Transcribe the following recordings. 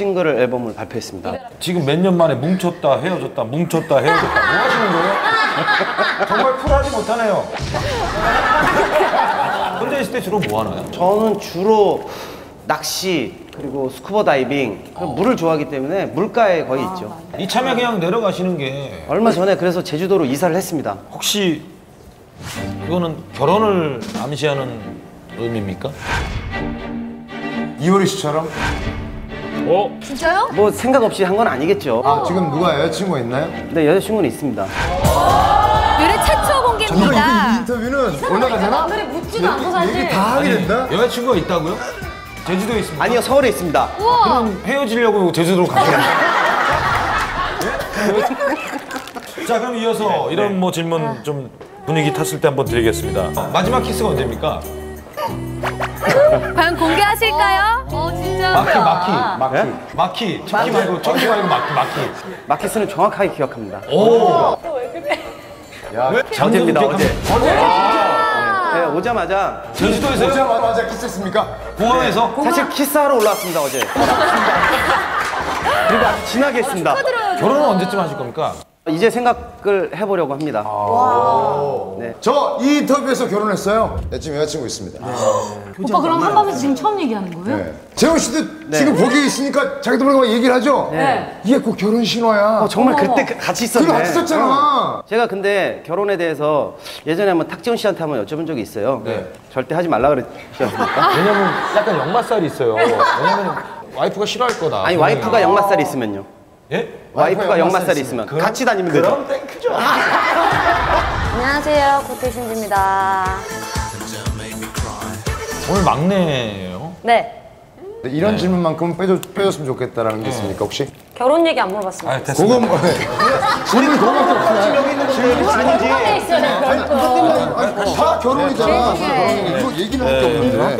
싱글 앨범을 발표했습니다. 지금 몇 년 만에 뭉쳤다 헤어졌다 뭉쳤다 헤어졌다 뭐 하시는 거예요? 정말 쿨하지 못하네요. 혼자 있을 때 주로 뭐 하나요? 저는 주로 낚시 그리고 스쿠버 다이빙 그리고 물을 좋아하기 때문에 물가에 거의 있죠. 이참에 그냥 내려가시는 게 얼마 전에 그래서 제주도로 이사를 했습니다. 혹시 이거는 결혼을 암시하는 의미입니까? 이효리 씨처럼? 어? 진짜요? 뭐 생각 없이 한 건 아니겠죠. 아 지금 누가 여자친구가 있나요? 근데 여자친구는 있습니다. 유래 최초 이거 이 공개입니다. 인터뷰는 올라가잖아? 남들이 묻지도 않고 사실. 얘기 다 하게 된다? 여자친구가 있다고요? 제주도에 있습니다. 아니요 서울에 있습니다. 그럼 헤어지려고 제주도로 가시는 거예요? 자 그럼 이어서 이런 뭐 질문 좀 분위기 탔을 때 한번 드리겠습니다. 마지막 키스가 언제입니까? 과연 공개하실까요? 어, 진짜. 마키 마키 마키 예? 마키 첫키 말고 첫키 말고 마키 마키. 마키스는 정확하게 기억합니다. 오. 왜? 어제입니다 어제. 네, 오자마자 제주도에서요? 오자마자 키스했습니까? 공항에서? 사실 키스하러 올라왔습니다 어제. 그리고 아주 진하게 했습니다. 결혼은 언제쯤 하실 겁니까? 이제 생각을 해보려고 합니다. 네. 저 이 인터뷰에서 결혼했어요. 네, 지금 여자친구 있습니다. 오빠 그럼 한밤에서 지금 처음 얘기하는 거예요? 네. 재훈 씨도 지금 거기 있으니까 자기도 모르게 막 얘기를 하죠? 네. 이게 꼭 결혼 신호야. 어, 정말 그때 그- 같이 있었네. 같이 있었잖아. 어. 제가 근데 결혼에 대해서 예전에 한번 탁지훈 씨한테 한번 여쭤본 적이 있어요. 네. 절대 하지 말라 그랬지 않습니까? 왜냐면 약간 역마살이 있어요. 왜냐면 와이프가 싫어할 거다. 아니 와이프가 역마살이 있으면요. 예? 와이프가 역마살이 있으면 같이 다니면 되죠. 땡크죠. 안녕하세요. 고태신지입니다. 오늘 막내예요. 네. 네, 이런 질문만큼은 빼줘, 빼줬으면 좋겠다라는 게 있습니까 혹시? 결혼 얘기 안 물어봤습니다. 아 됐습니다. 그건 뭐 네. 질문 그거밖에 없어요. 여기 있는 질문이지. 아니, 다 결혼이잖아. 이거 얘기는 할게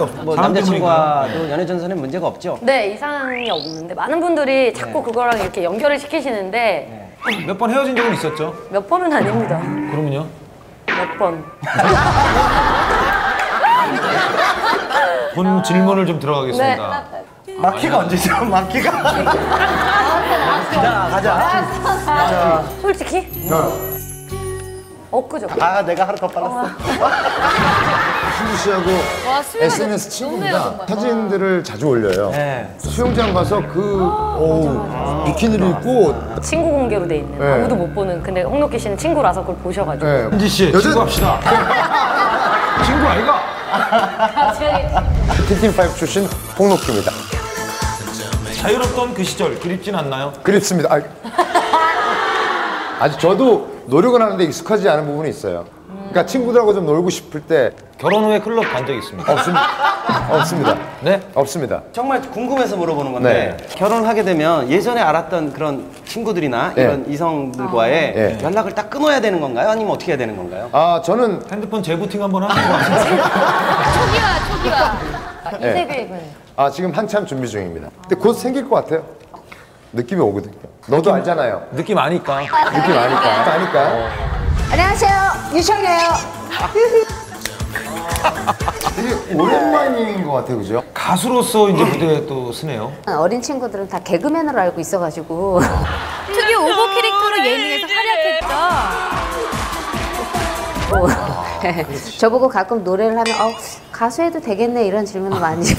없는데. 뭐 남자친구와도 연애 전선에 문제가 없죠. 네, 이상이 없는데 많은 분들이 자꾸 그거랑 이렇게 연결을 시키시는데 몇 번 헤어진 적은 있었죠? 몇 번은 아닙니다. 그러면요? 몇 번. 본 질문을 좀 들어가겠습니다. 마키가 언제죠? 마키가. 가자 가자. 솔직히 엊그저. 아 내가 하루 더 빨랐어. 신주 씨하고 SNS 거야. 사진들을 자주 올려요. 네. 수영장 가서 그 어우, 비키니를 입고 친구 공개로 돼 있는 네. 아무도 못 보는 근데 홍록기 씨는 친구라서 그걸 보셔가지고 네. 현지 씨, 여자- 친구 합시다. 친구 아이가? 티팀5 출신 홍록기입니다. 자유롭던 그 시절 그립진 않나요? 그립습니다. 아, 아직 저도 노력은 하는데 익숙하지 않은 부분이 있어요. 그러니까 친구들하고 좀 놀고 싶을 때 결혼 후에 클럽 간 적 있습니까? 없습니다. 없습니다. 네? 없습니다. 정말 궁금해서 물어보는 건데 결혼을 하게 되면 예전에 알았던 그런 친구들이나 네. 이런 이성들과의 네. 연락을 딱 끊어야 되는 건가요? 아니면 어떻게 해야 되는 건가요? 아 저는 핸드폰 재부팅 한번 하는 거 같아요. 초기화, 초기화. 이세계획은 아 지금 한참 준비 중입니다. 근데 곧 생길 것 같아요. 느낌이 오거든요. 너도 알잖아요. 느낌 아니까. 느낌 아니까. 아니까. 안녕하세요. 유청이에요. 되게 오랜만인 것 같아요, 그죠? 가수로서 이제 무대에 또 쓰네요. 어린 친구들은 다 개그맨으로 알고 있어가지고 특유 오버 캐릭터로 예능에서 활약했죠. 저보고 가끔 노래를 하면 어, 가수 해도 되겠네 이런 질문을 많이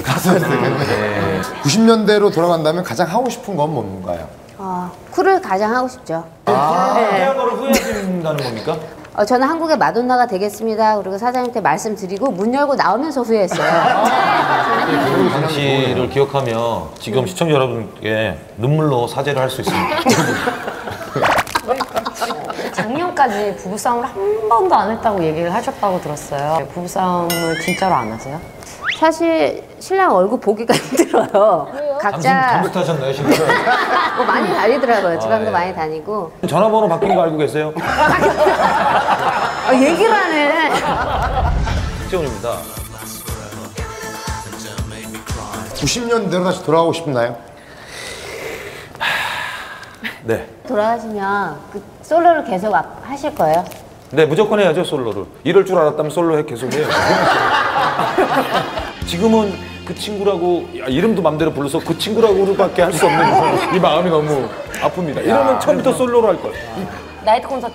90년대로 돌아간다면 가장 하고 싶은 건 뭔가요? 어, 쿨을 가장 하고 싶죠. 피아노를 후회하신다는 겁니까? 어, 저는 한국의 마돈나가 되겠습니다. 그리고 사장님한테 말씀드리고 문 열고 나오면서 후회했어요. 그 당시를 기억하며 지금 시청자 여러분께 눈물로 사죄를 할 수 있습니다. 작년까지 부부싸움을 한 번도 안 했다고 얘기를 하셨다고 들었어요. 부부싸움을 진짜로 안 하세요? 사실 신랑 얼굴 보기가 힘들어요. 각자 잠수 타셨나요, 지금? 뭐 많이 다니더라고요. 지방도 예. 많이 다니고. 전화번호 바뀐 거 알고 계세요? 어, 얘기를 하네. 박재훈입니다. 90년대로 다시 돌아가고 싶나요? 네. 돌아가시면 그 솔로를 계속 앞- 하실 거예요? 네, 무조건 해야죠, 솔로를. 이럴 줄 알았다면 솔로 해 계속 해요. 지금은 그 친구라고 야, 이름도 맘대로 불러서 그 친구라고밖에 할 수 없는 이 마음이 너무 아픕니다. 이러면 처음부터 솔로로 할 걸. 나이트 콘서트